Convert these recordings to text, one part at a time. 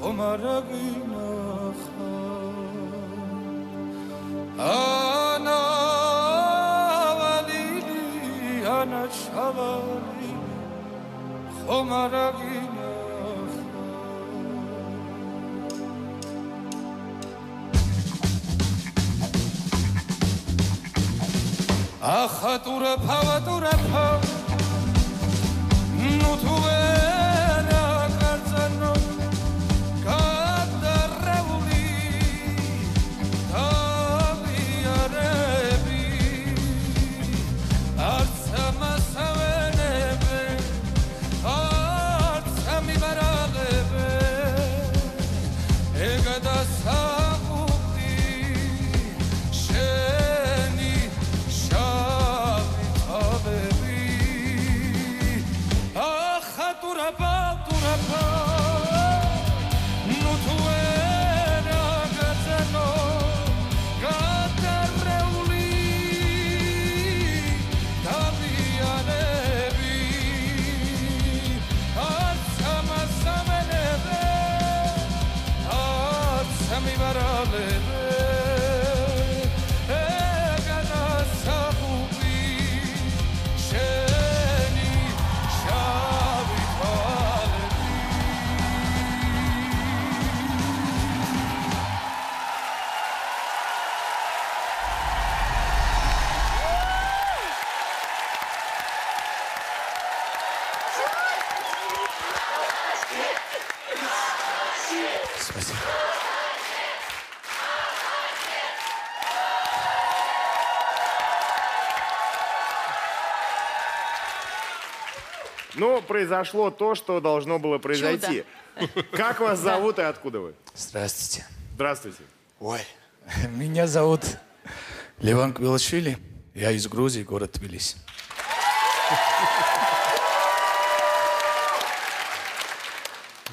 ხომ არ აგინახა ანა ვალილი ანა შავალი ხომ არ აგინახა ახატურა ფავატურა ფავ ნუ თუ ვერ Спасибо. Ну, произошло то, что должно было произойти. Как вас зовут и откуда вы? Здравствуйте. Здравствуйте. Ой, меня зовут Леван Квилашвили. Я из Грузии, город Тбилиси.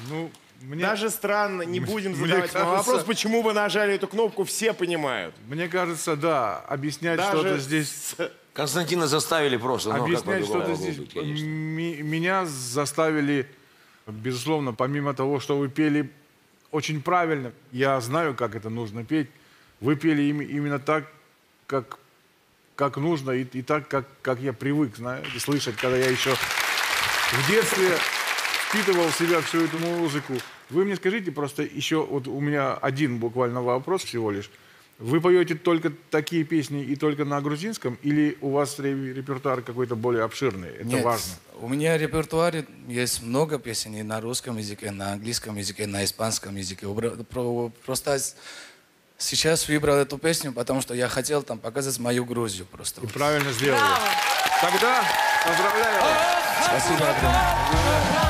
Ну, мне, Даже странно, не будем задавать кажется- вопрос, почему вы нажали эту кнопку, все понимают. мне кажется, да, объяснять Даже что-то здесь... Константина заставили просто. ну, Объяснять что-то здесь... быть, меня заставили, безусловно, помимо того, что вы пели очень правильно, я знаю, как это нужно петь, вы пели им- именно так, как, как нужно, и, и так, как, как я привык, знаете, слышать, когда я еще в детстве впитывал в себя всю эту музыку. Вы мне скажите просто еще, вот у меня один буквально вопрос всего лишь. Вы поете только такие песни и только на грузинском, или у вас ре- репертуар какой-то более обширный? Это Нет, важно. У меня в репертуаре есть много песен и на русском языке, на английском языке, на испанском языке. Просто сейчас выбрал эту песню, потому что я хотел там показать мою Грузию просто. И правильно сделали. Тогда поздравляю вас. Спасибо огромное.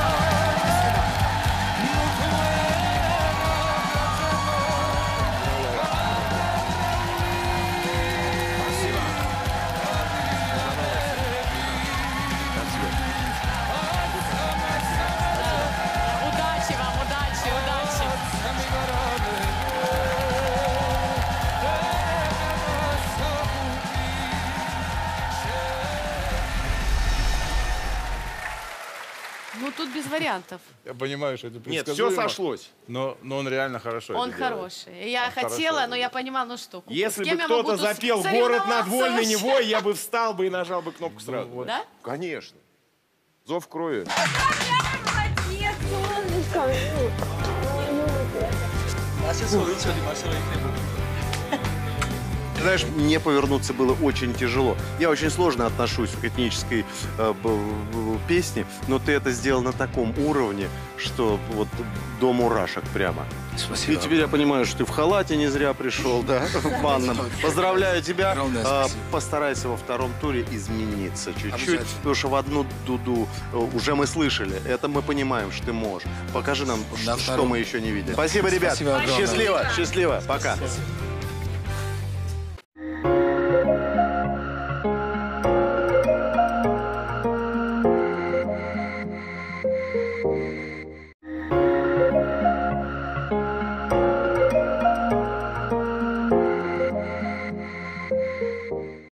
Ну, тут без вариантов. Я понимаю, что это Нет, предсказуемо, все сошлось. Но, но он реально хорошо Он это делает. хороший. Я хорошо хотела, это но я понимала, ну что. Если с бы могу кто-то тут запел «Город соревноваться над вольной вообще? Невой», я бы встал бы и нажал бы кнопку сразу. вот. Да? Конечно. Зов крови. Знаешь, мне повернуться было очень тяжело. Я очень сложно отношусь к этнической э, б- б- песне, но ты это сделал на таком уровне, что вот до мурашек прямо. Спасибо. И теперь я понимаю, что ты в халате не зря пришел, да, в банном. Поздравляю тебя. А. Постарайся во втором туре измениться чуть-чуть, потому что в одну дуду э, уже мы слышали. Это мы понимаем, что ты можешь. Покажи нам, что мы еще не видели. Спасибо, ребят. Спасибо. Счастливо, счастливо. Пока. Спасибо. oh you.